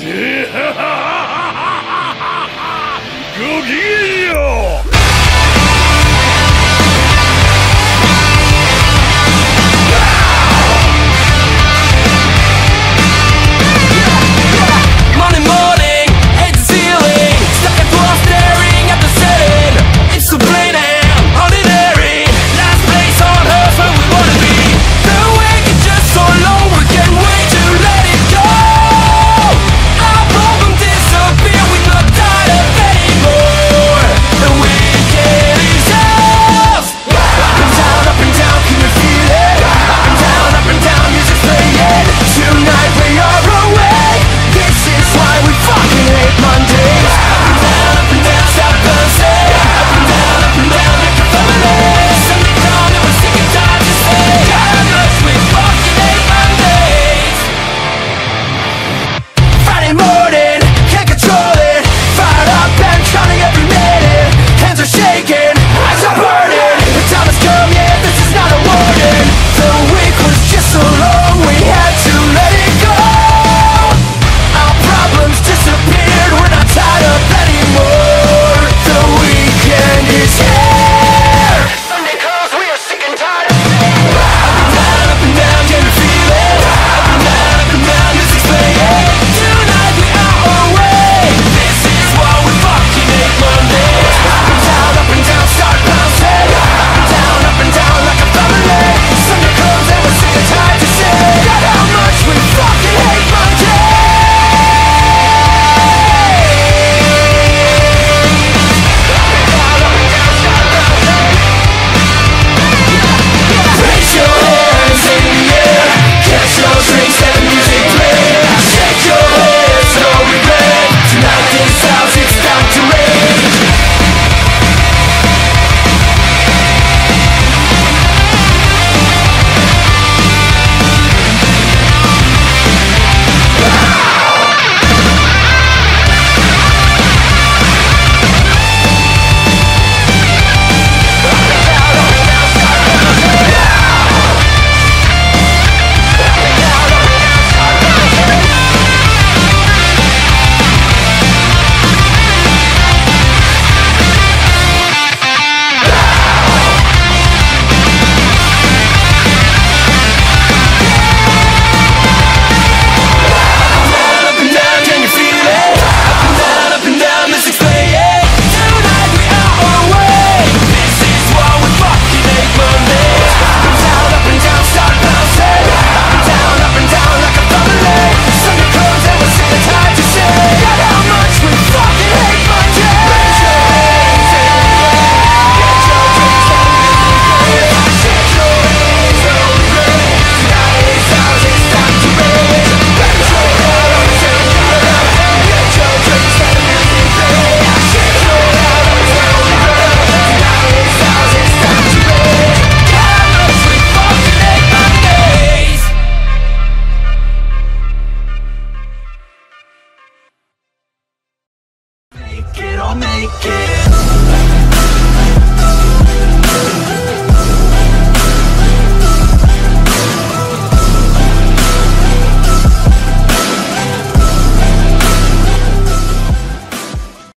ごきげん